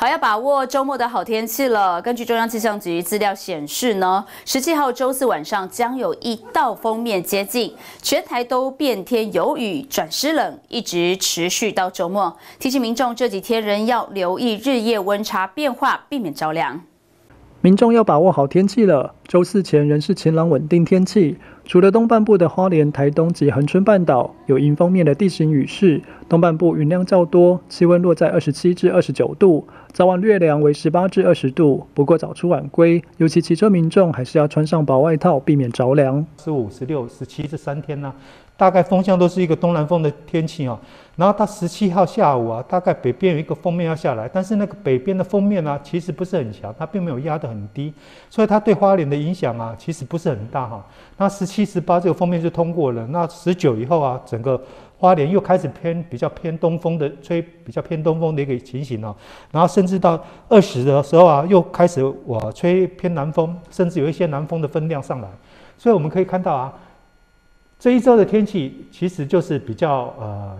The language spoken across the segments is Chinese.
好，要把握周末的好天气了。根据中央气象局资料显示呢，十七号周四晚上将有一道封面接近，全台都变天有雨转湿冷，一直持续到周末。提醒民众这几天仍要留意日夜温差变化，避免着凉。民众要把握好天气了。周四前仍是晴朗稳定天气，除了东半部的花莲、台东及恒春半岛有迎风面的地形雨势，东半部云量较多，气温落在二十七至二十九度，早晚略凉为十八至二十度。不过早出晚归，尤其骑车民众还是要穿上薄外套，避免着凉。十五、十六、十七这三天呢？大概风向都是一个东南风的天气哦，然后它十七号下午啊，大概北边有一个封面要下来，但是那个北边的封面呢，其实不是很强，它并没有压得很低，所以它对花莲的影响啊，其实不是很大哈。那十七、十八这个封面就通过了，那十九以后啊，整个花莲又开始偏比较偏东风的吹，比较偏东风的一个情形哦，然后甚至到二十的时候啊，又开始我吹偏南风，甚至有一些南风的分量上来，所以我们可以看到啊。这一周的天气其实就是比较呃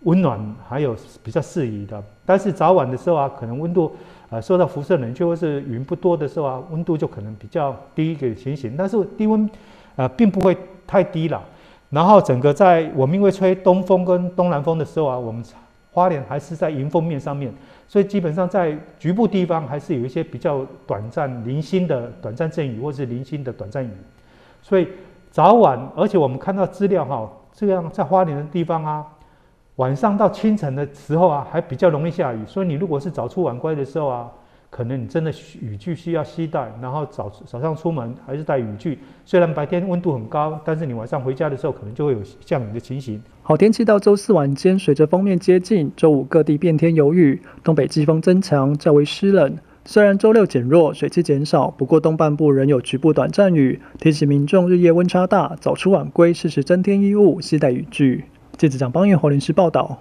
温暖，还有比较适宜的。但是早晚的时候啊，可能温度受到辐射冷却或是云不多的时候啊，温度就可能比较低一个情形。但是低温呃并不会太低了。然后整个在我们因为吹东风跟东南风的时候啊，我们花莲还是在迎风面上面，所以基本上在局部地方还是有一些比较短暂零星的短暂阵雨或是零星的短暂雨，所以。早晚，而且我们看到资料哈，这样在花莲的地方啊，晚上到清晨的时候啊，还比较容易下雨。所以你如果是早出晚归的时候啊，可能你真的雨具需要携带，然后早早上出门还是带雨具。虽然白天温度很高，但是你晚上回家的时候，可能就会有降雨的情形。好天气到周四晚间，随着封面接近，周五各地变天有雨，东北季风增强，较为湿冷。虽然周六减弱，水汽减少，不过东半部仍有局部短暂雨。提醒民众日夜温差大，早出晚归，适时增添衣物，携带雨具。记者蒋邦彦、侯林师报道。